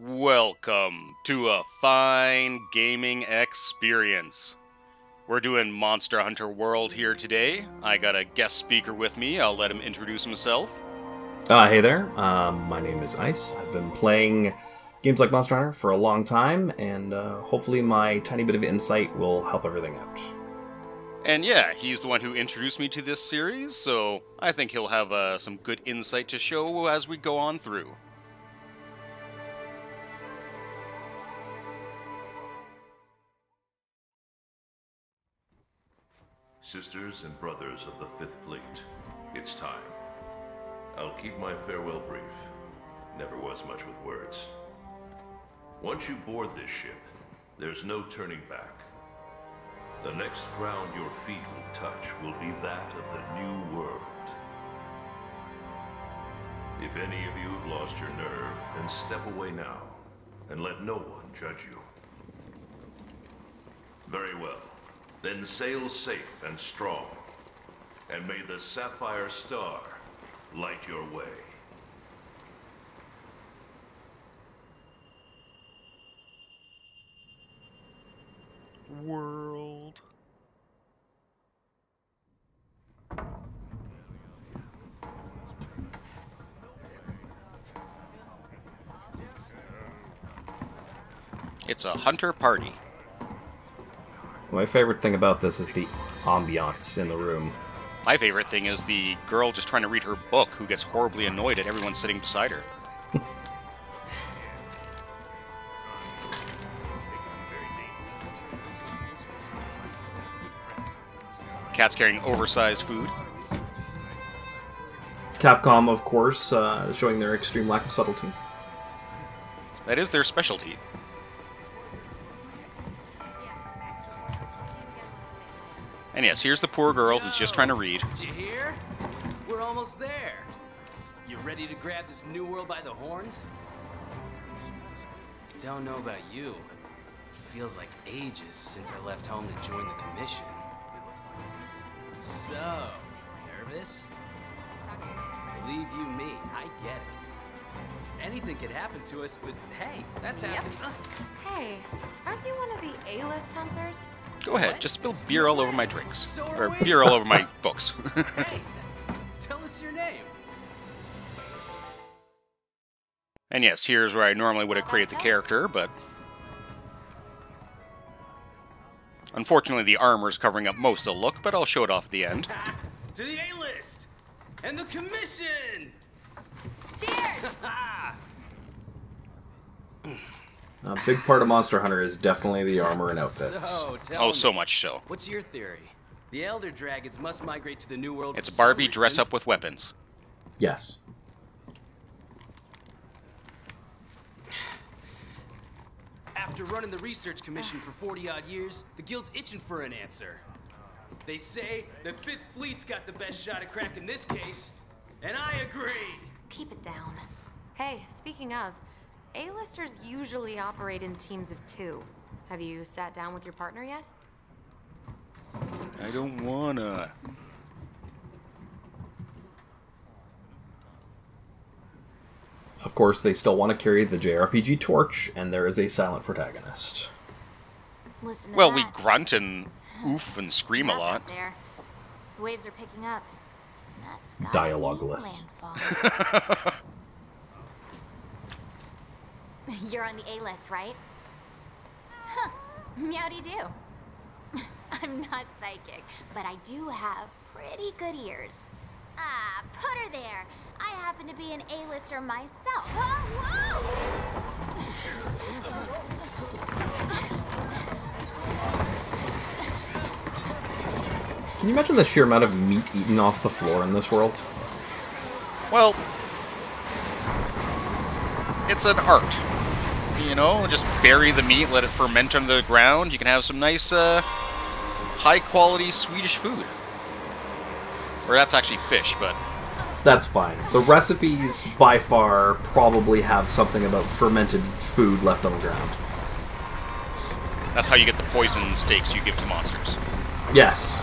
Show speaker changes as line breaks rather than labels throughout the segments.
Welcome to a fine gaming experience. We're doing Monster Hunter World here today. I got a guest speaker with me. I'll let him introduce himself.
Uh, hey there, um, my name is Ice. I've been playing games like Monster Hunter for a long time, and uh, hopefully my tiny bit of insight will help everything out.
And yeah, he's the one who introduced me to this series, so I think he'll have uh, some good insight to show as we go on through.
Sisters and brothers of the Fifth Fleet, it's time. I'll keep my farewell brief. Never was much with words. Once you board this ship, there's no turning back. The next ground your feet will touch will be that of the New World. If any of you have lost your nerve, then step away now, and let no one judge you. Very well. Then sail safe and strong, and may the Sapphire Star light your way.
World. It's a hunter party.
My favorite thing about this is the ambiance in the room.
My favorite thing is the girl just trying to read her book who gets horribly annoyed at everyone sitting beside her. Cat's carrying oversized food.
Capcom, of course, uh, showing their extreme lack of subtlety.
That is their specialty. And yes, here's the poor girl who's just trying to read.
Did you hear? We're almost there. You ready to grab this new world by the horns? Don't know about you, but it feels like ages since I left home to join the commission. So, nervous? Believe you me, I get it. Anything could happen to us, but hey, that's
Yep.
happened. Uh,
Hey, aren't you one of the A-list hunters?
Go ahead, just spill beer all over my drinks.
So
Or beer all over my books.
hey, tell us your name.
and yes, here's where I normally would have created the character, but. Unfortunately, the armor is covering up most of the look, but I'll show it off at the end.
to the A-list and the commission.
Cheers!
A big part of Monster Hunter is definitely the armor and outfits.
So,
Oh,
me,
so much so.
What's your theory? The Elder Dragons must migrate to the New World.
It's Barbie dress up with weapons.
Yes.
After running the research commission for 40 odd years, the guild's itching for an answer. They say the Fifth Fleet's got the best shot at cracking this case, and I agree.
Keep it down. Hey, speaking of, A-listers usually operate in teams of two. Have you sat down with your partner yet?
I don't wanna.
Of course, they still want to carry the JRPG torch, and there is a silent protagonist.
Listen to
Well, we grunt and oof and scream a lot.
There. The waves are picking up. That's
Dialogueless.
You're on the A-list, right? Huh. Meowdy do. I'm not psychic, but I do have pretty good ears. Ah, put her there. I happen to be an A-lister myself. Whoa, whoa!
Can you imagine the sheer amount of meat eaten off the floor in this world?
Well, it's an art. You know, just bury the meat, let it ferment under the ground. You can have some nice, uh, high quality Swedish food. Or that's actually fish, but
That's fine. The recipes, by far, probably have something about fermented food left on the ground.
that's how you get the poison steaks you give to monsters.
Yes.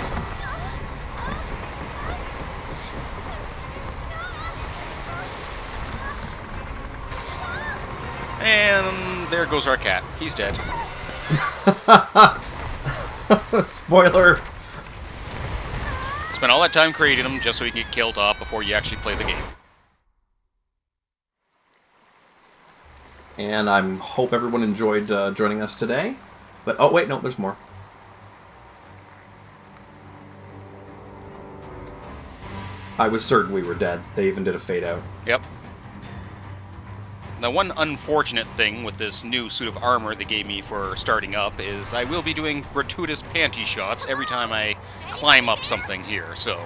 And there goes our cat. He's dead.
Spoiler.
Spent all that time creating him just so he can get killed off before you actually play the game.
And I hope everyone enjoyed uh, joining us today. But oh wait, no, there's more. I was certain we were dead. They even did a fade out.
Yep. Now, one unfortunate thing with this new suit of armor they gave me for starting up is I will be doing gratuitous panty shots every time I climb up something here, so.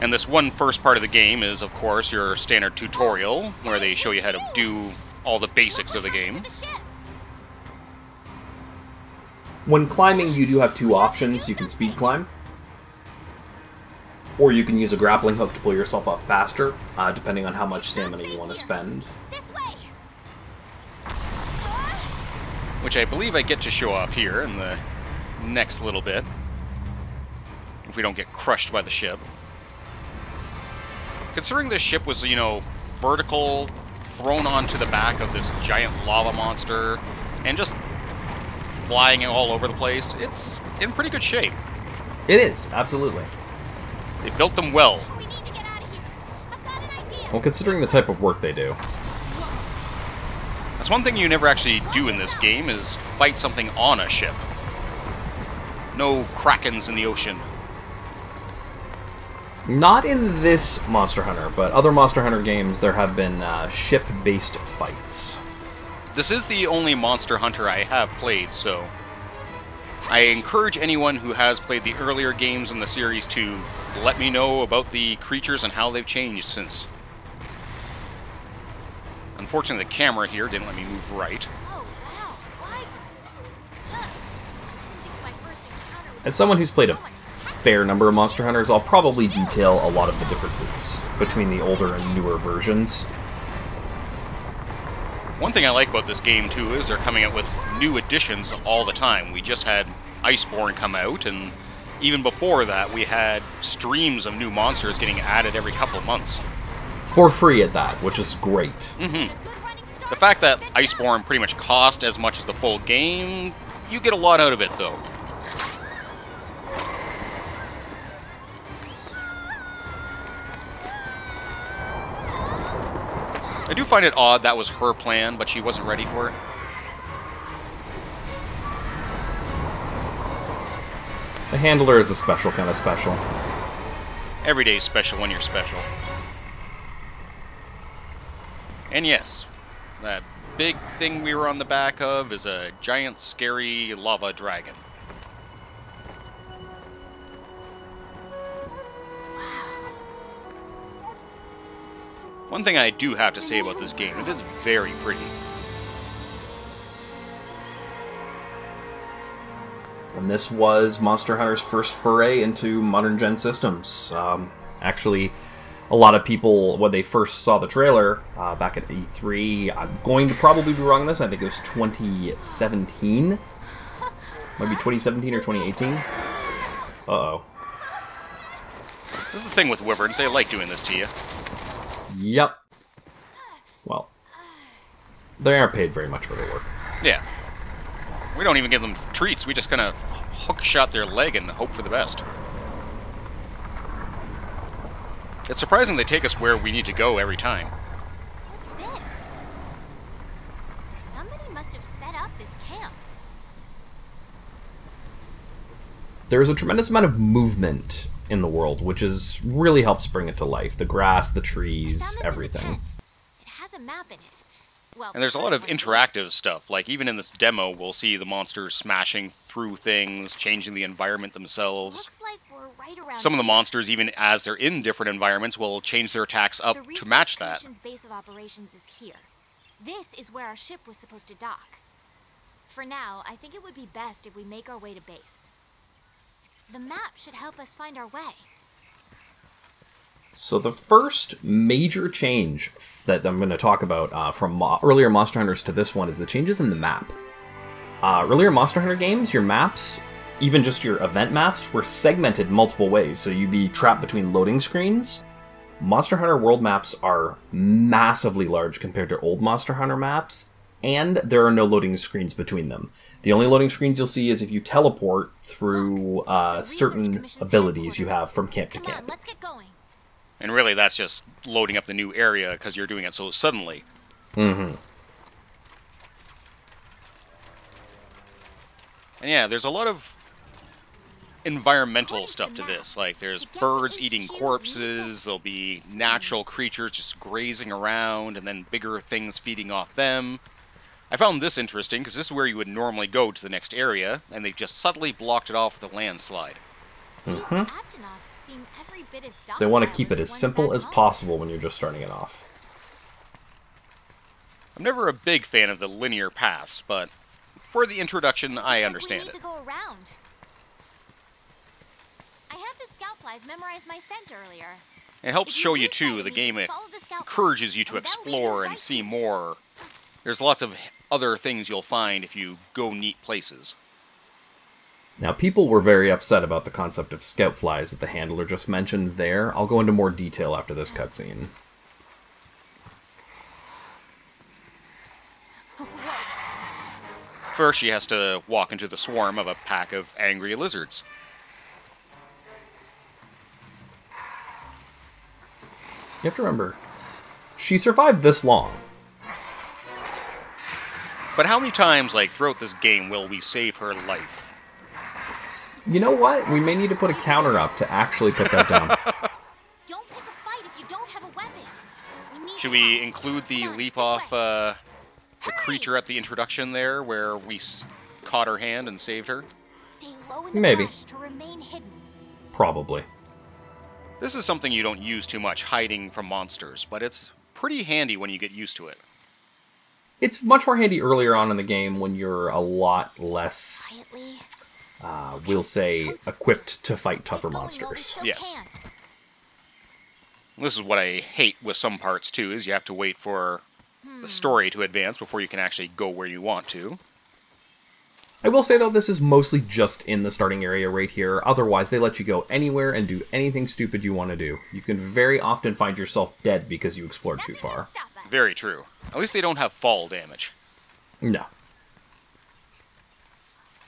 And this one first part of the game is, of course, your standard tutorial, where they show you how to do all the basics of the game.
When climbing, you do have two options. You can speed climb, or you can use a grappling hook to pull yourself up faster, uh, depending on how much stamina you want to spend.
Which I believe I get to show off here in the next little bit. If we don't get crushed by the ship. Considering this ship was, you know, vertical, thrown onto the back of this giant lava monster, and just flying all over the place, it's in pretty good shape.
It is absolutely.
They built them well.
We need to get out of here. I've got an idea.
Well, considering the type of work they do.
That's one thing you never actually do in this game is fight something on a ship. No krakens in the ocean.
Not in this Monster Hunter, but other Monster Hunter games, there have been uh, ship-based fights.
This is the only Monster Hunter I have played, so I encourage anyone who has played the earlier games in the series to let me know about the creatures and how they've changed since. Unfortunately, the camera here didn't let me move right.
Wow. Wyverns. Ugh. I think my first encounter with
As someone who's played a
so much protection.
fair number of Monster Hunters, I'll probably detail a lot of the differences between the older and newer versions.
One thing I like about this game, too, is they're coming out with new additions all the time. We just had Iceborne come out, and even before that, we had streams of new monsters getting added every couple of months.
For free at that, which is great.
hmm
running start.
The fact that Iceborne pretty much cost as much as the full game, you get a lot out of it, though. I do find it odd that was her plan, but she wasn't ready for it.
Handler is a special kind of special.
Every day's special when you're special. And yes, that big thing we were on the back of is a giant, scary lava dragon. One thing I do have to say about this game, it is very pretty.
And this was Monster Hunter's first foray into modern gen systems. Um, actually, a lot of people, when they first saw the trailer uh, back at E3, I'm going to probably be wrong on this. I think it was 2017, maybe 2017 or 2018. Uh oh.
This is the thing with Wyverns, they like doing this to you.
Yep. Well, they aren't paid very much for their work.
Yeah. We don't even give them treats, we just kind of hook shot their leg and hope for the best. It's surprising they take us where we need to go every time.
What's this? Somebody must have set up this camp.
There's a tremendous amount of movement in the world, which is really helps bring it to life. The grass, the trees,
found this in the
everything.
It has a map in it.
And there's a lot of
what it is.
interactive stuff. Like, even in this demo, we'll see the monsters smashing through things, changing the environment themselves.
Like right
Some of the monsters, even as they're in different environments, will change their attacks up
The
to match that.
base of operations is here. This is where our ship was supposed to dock. For now, I think it would be best if we make our way to base. The map should help us find our way.
So the first major change that I'm going to talk about uh, from mo- earlier Monster Hunters to this one is the changes in the map. Uh, earlier Monster Hunter games, your maps, even just your event maps, were segmented multiple ways. So you'd be trapped between loading screens, Monster Hunter World maps are massively large compared to old Monster Hunter maps, and there are no loading screens between them. The only loading screens you'll see is if you teleport through uh, certain abilities you have from camp to camp.
Let's get going.
And really, that's just loading up the new area because you're doing it so suddenly.
Mm-hmm.
And yeah, there's a lot of environmental stuff to this. Like, there's birds eating corpses, there'll be natural creatures just grazing around, and then bigger things feeding off them. I found this interesting because this is where you would normally go to the next area, and they've just subtly blocked it off with a landslide.
Mm-hmm. They want to keep it as simple as possible when you're just starting it off.
I'm never a big fan of the linear paths, but for the introduction, I
Looks like
understand
we need
it.
to go around. I had the scout flies memorize my scent earlier.
It helps
you
show you too the game it
follow the scout
encourages you to
and that'll lead you
explore and see more. There's lots of other things you'll find if you go neat places.
Now, people were very upset about the concept of scout flies that the handler just mentioned there. I'll go into more detail after this cutscene.
First, she has to walk into the swarm of a pack of angry lizards.
You have to remember, she survived this long.
But how many times, like, throughout this game will we save her life?
You know what? We may need to put a counter up to actually put that down.
Don't pick a fight if you don't have a weapon. We need
Should we include the
on,
leap off uh, the creature at the introduction there, where we s- caught her hand and saved her?
Stay low in the
Maybe.
to remain hidden.
Probably.
This is something you don't use too much, hiding from monsters, but it's pretty handy when you get used to it.
It's much more handy earlier on in the game when you're a lot less,
Quietly.
Uh, we'll say, equipped to fight tougher
Keep going while we
monsters.
Yes. This is what I hate with some parts too, is you have to wait for the story to advance before you can actually go where you want to.
I will say though, this is mostly just in the starting area right here. Otherwise, they let you go anywhere and do anything stupid you want to do. You can very often find yourself dead because you explored too far.
Very true. At least they don't have fall damage,
No.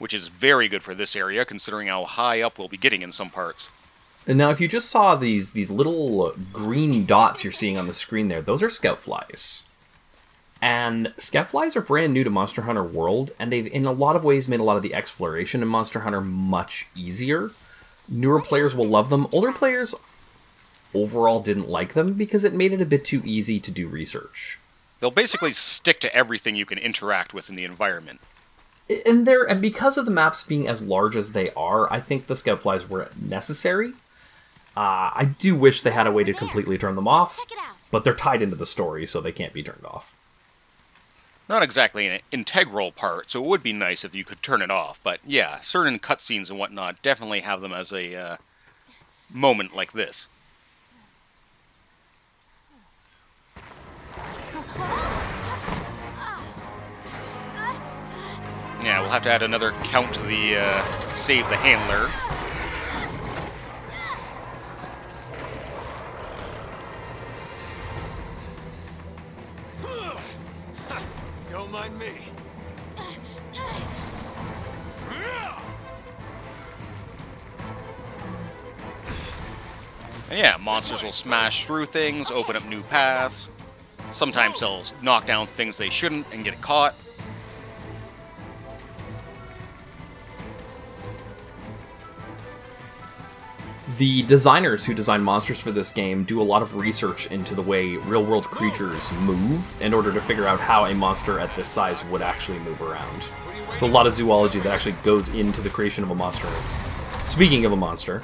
Which is very good for this area, considering how high up we'll be getting in some parts.
And now, if you just saw these these little green dots you're seeing on the screen there, those are scout flies. And scout flies are brand new to Monster Hunter World, and they've in a lot of ways made a lot of the exploration in Monster Hunter much easier. Newer players will love them. Older players overall didn't like them because it made it a bit too easy to do research.
They'll basically stick to everything you can interact with in the environment.
And there and because of the maps being as large as they are, I think the scout flies were necessary. Uh, I do wish they had a way to completely turn them off,
Check it out.
but they're tied into the story, so they can't be turned off.
Not exactly an integral part, so it would be nice if you could turn it off. But yeah, certain cutscenes and whatnot definitely have them as a uh, moment like this. Yeah, we'll have to add another count to the uh, save the handler.
Don't mind me.
And yeah, monsters will smash through things, open up new paths. Sometimes they'll knock down things they shouldn't and get caught.
The designers who design monsters for this game do a lot of research into the way real world creatures move in order to figure out how a monster at this size would actually move around. There's a lot of zoology that actually goes into the creation of a monster. Speaking of a monster,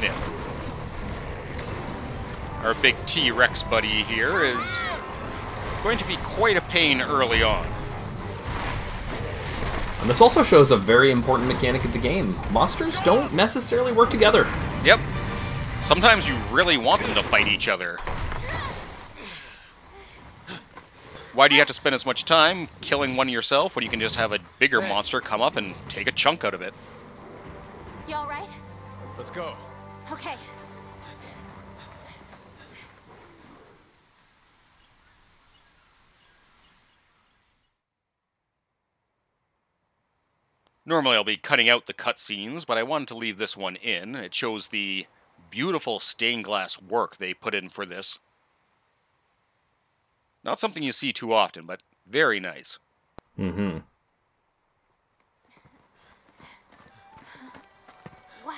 Yeah. Our big T Rex buddy here is going to be quite a pain early on.
And this also shows a very important mechanic of the game. Monsters don't necessarily work together.
Yep. Sometimes you really want them to fight each other. Why do you have to spend as much time killing one yourself when you can just have a bigger monster come up and take a chunk out of it?
You alright?
Let's go.
Okay.
Normally I'll be cutting out the cutscenes, but I wanted to leave this one in. It shows the beautiful stained glass work they put in for this. Not something you see too often, but very nice.
Mm-hmm.
Wow.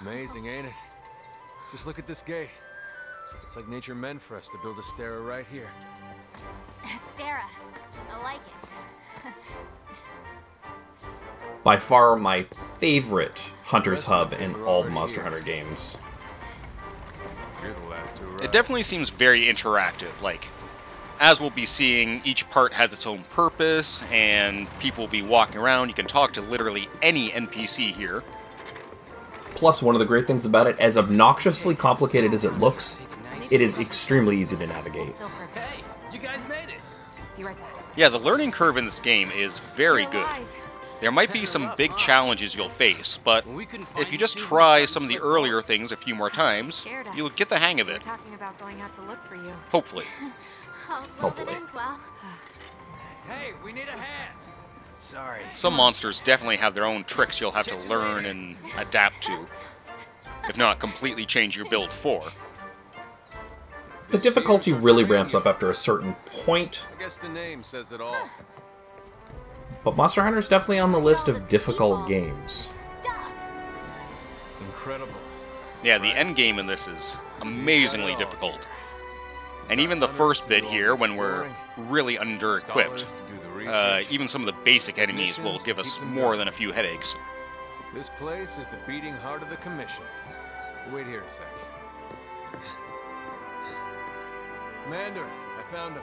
Amazing, ain't it? Just look at this gate. It's like nature meant for us to build Astera right here.
Astera. I like it.
By far my favorite Hunter's Hub in all the Monster Hunter games.
You're the last to arrive.
It definitely seems very interactive. Like, as we'll be seeing, each part has its own purpose, and people will be walking around. You can talk to literally any NPC here.
Plus, one of the great things about it, as obnoxiously complicated as it looks, it is extremely easy to navigate.
Hey, you guys made it.
Be right back.
Yeah, the learning curve in this game is very good. There might be some big challenges you'll face, but
When we couldn't find
if you just try some of the earlier things a few more times, you'll get the hang of it.
were talking about going out to look for you.
Hopefully.
All's well that
Hopefully.
ends well.
Hey, we need a hand. Sorry.
Some monsters definitely have their own tricks you'll have to learn and adapt to. If not completely change your build for.
The difficulty really ramps up after a certain point,
I guess the name says it all.
but Monster Hunter is definitely on the list of difficult games.
Incredible.
Yeah, the end game in this is amazingly difficult. And even the first bit here, when we're really under equipped,
Scholars to do the
uh, even some of the basic enemies will give us more than a few headaches.
This place is the beating heart of the Commission. Wait here a sec. Commander, I found him.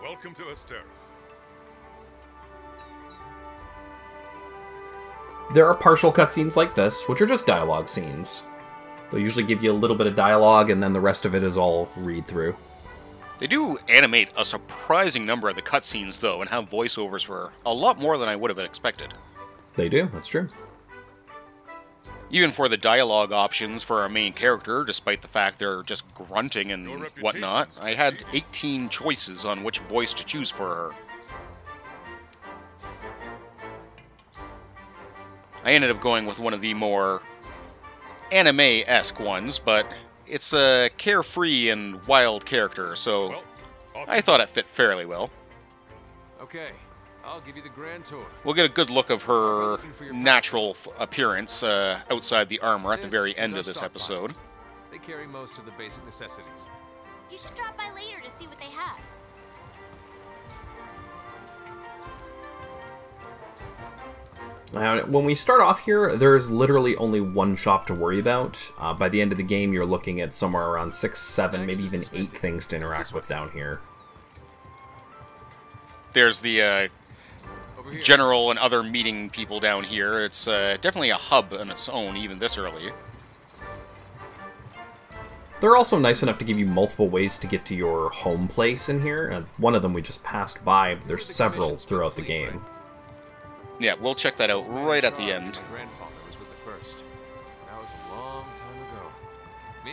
Welcome to Astera.
There are partial cutscenes like this, which are just dialogue scenes. They'll usually give you a little bit of dialogue, and then the rest of it is all read through.
They do animate a surprising number of the cutscenes, though, and have voiceovers for a lot more than I would have expected.
They do, that's true.
Even for the dialogue options for our main character, despite the fact they're just grunting and whatnot, I had 18 choices on which voice to choose for her. I ended up going with one of the more anime esque ones, but it's a carefree and wild character, so
Well,
I thought it fit fairly well.
Okay, I'll give you the grand tour.
We'll get a good look of her natural f- appearance uh, outside the armor at the very end of this
stockpile.
episode.
They carry most of the basic necessities.
You should drop by later to see what they have.
Now, when we start off here, there's literally only one shop to worry about. Uh, by the end of the game, you're looking at somewhere around six, seven, maybe even eight things to interact with down here.
There's the uh, general and other meeting people down here. It's uh, definitely a hub on its own, even this early.
They're also nice enough to give you multiple ways to get to your home place in here. Uh, one of them we just passed by, but there's several throughout the
fifth fleet,
game.
Yeah, we'll check that out right at the end.
My grandfather was with the first. That was a long time ago. Me?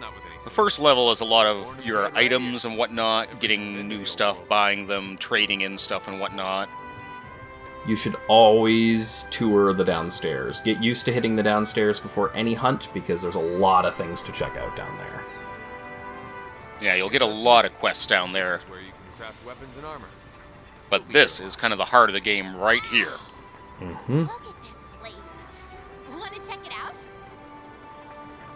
Not with anything.
The first level is a lot of your items and whatnot, getting new stuff, buying them, trading in stuff and whatnot.
You should always tour the downstairs. Get used to hitting the downstairs before any hunt because there's a lot of things to check out down there.
Yeah, you'll get a lot of quests down there,
This is where you can craft weapons and armor.
But this is kind of the heart of the game right here.
hmm
this place. Want to check it out?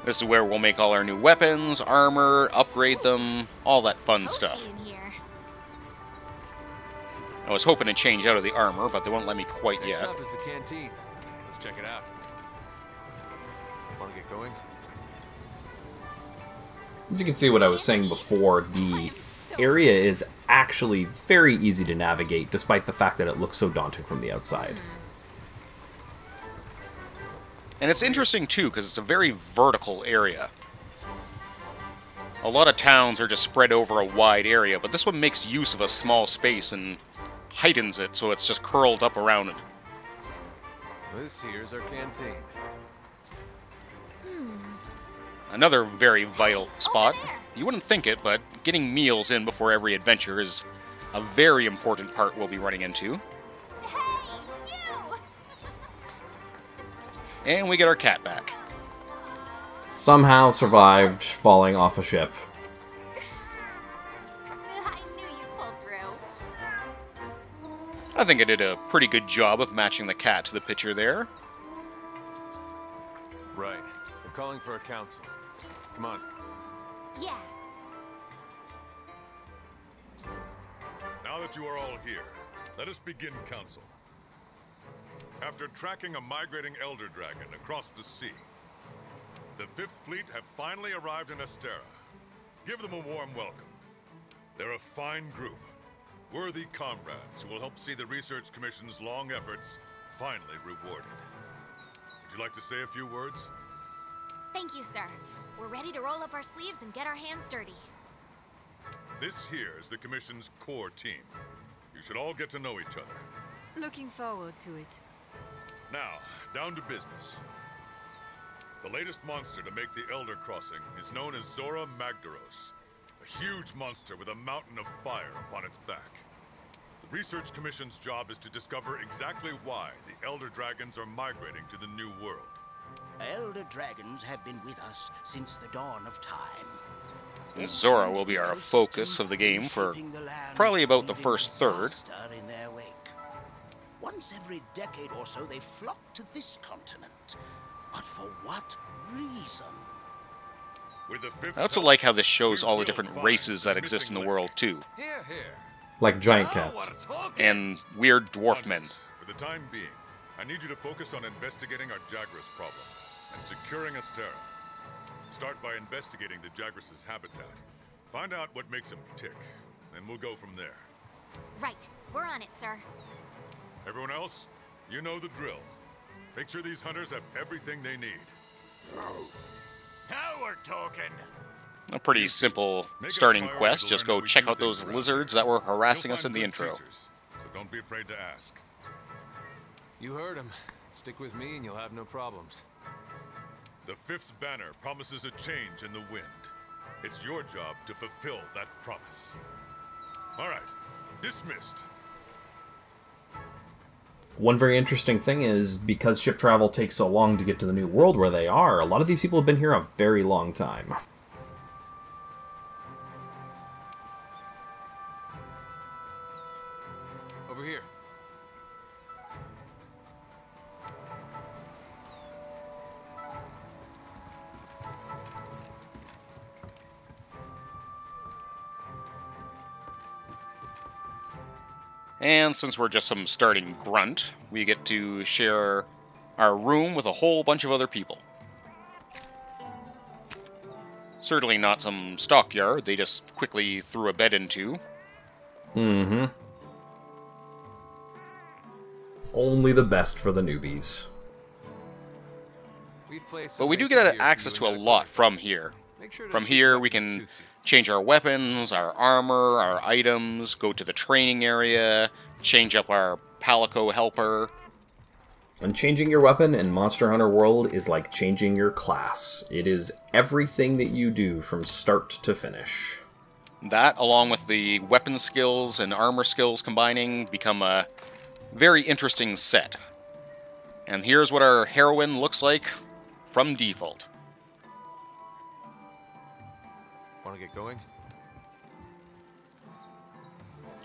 This is where we'll make all our new weapons, armor, upgrade them, all that fun stuff. I was hoping to change out of the armor, but they won't let me quite
Next
yet.
up is the canteen. Let's check it out. Want to get going?
As you can see what I was saying before, the area is actually very easy to navigate despite the fact that it looks so daunting from the outside. Hmm.
And it's interesting too, because it's a very vertical area. A lot of towns are just spread over a wide area, but this one makes use of a small space and heightens it so it's just curled up around it.
This here's our canteen. Hmm.
Another very vital spot.
There.
You wouldn't think it, but getting meals in before every adventure is a very important part we'll be running into.
Hey, you!
And we get our cat back.
Somehow survived falling off a ship.
I knew you'd through.
I think I did a pretty good job of matching the cat to the picture there.
Right. They're calling for a council. Come on.
Yeah.
Now that you are all here, let us begin council. After tracking a migrating Elder Dragon across the sea, the Fifth Fleet have finally arrived in Astera. Give them a warm welcome. They're a fine group, worthy comrades who will help see the Research Commission's long efforts finally rewarded. Would you like to say a few words?
Thank you, sir. We're ready to roll up our sleeves and get our hands dirty.
This here is the Commission's core team. You should all get to know each other.
Looking forward to it.
Now, down to business. The latest monster to make the Elder Crossing is known as Zorah Magdaros, a huge monster with a mountain of fire upon its back. The Research Commission's job is to discover exactly why the Elder Dragons are migrating to the New World.
Elder dragons have been with us since the dawn of time.
Zorah will be our focus of the game for probably about the first third.
In their wake. Once every decade or so, they flock to this continent. But for what reason?
With the fifth
I also like how this shows all the different races that exist in the world too,
Here, here.
Like giant cats.
what a talking.
and weird dwarf men.
For the time being, I need you to focus on investigating our Jagras problem and securing Astera. Start by investigating the Jagras' habitat. Find out what makes them tick, and we'll go from there.
Right. We're on it, sir.
Everyone else, you know the drill. Make sure these hunters have everything they need.
Now we're talking.
A pretty simple
Make
starting quest. Just go check out those
things
lizards that were harassing us in the intro.
teachers, so don't be afraid to ask.
You heard him. Stick with me and you'll have no problems.
The fifth banner promises a change in the wind. It's your job to fulfill that promise. All right, dismissed.
One very interesting thing is because ship travel takes so long to get to the new world where they are, a lot of these people have been here a very long time.
And since we're just some starting grunt, we get to share our room with a whole bunch of other people. Certainly not some stockyard they just quickly threw a bed into.
Mm-hmm. Only the best for the newbies.
But we do get access to a lot from here.
Make sure to
From here, we can change our weapons, our armor, our items, go to the training area, change up our Palico helper.
And changing your weapon in Monster Hunter World is like changing your class. It is everything that you do from start to finish.
That, along with the weapon skills and armor skills combining, become a very interesting set. And here's what our heroine looks like from default.
Want to get going?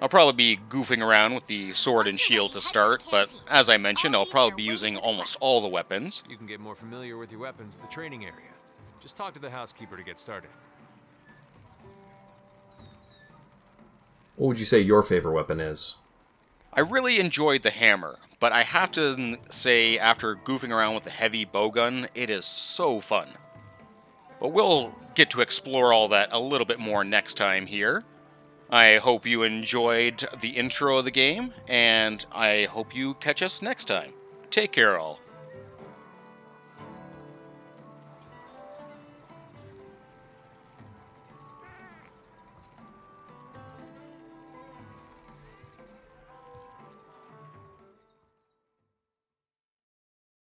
I'll probably be goofing around with the sword and shield to start, but as I mentioned, I'll probably be using almost all the weapons.
You can get more familiar with your weapons at the training area. Just talk to the housekeeper to get started.
What would you say your favorite weapon is?
I really enjoyed the hammer, but I have to say, after goofing around with the heavy bowgun, it is so fun. But we'll get to explore all that a little bit more next time here. I hope you enjoyed the intro of the game, and I hope you catch us next time. Take care, all.